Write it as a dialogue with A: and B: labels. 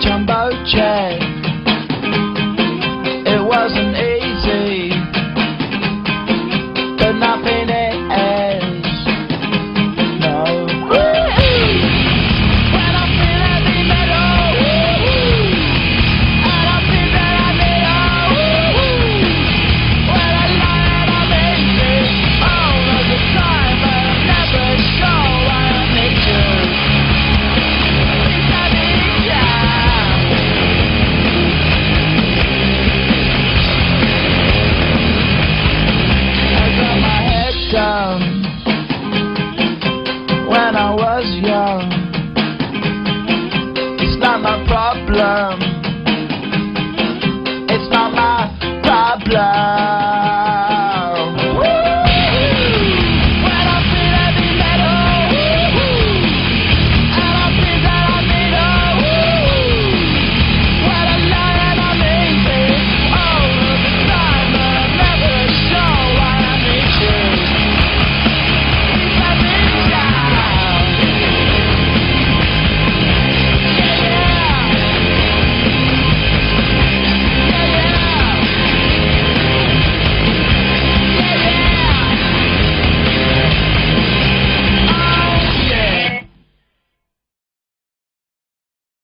A: jumbo jet. when I was young. It's not my problem. It's not my problem.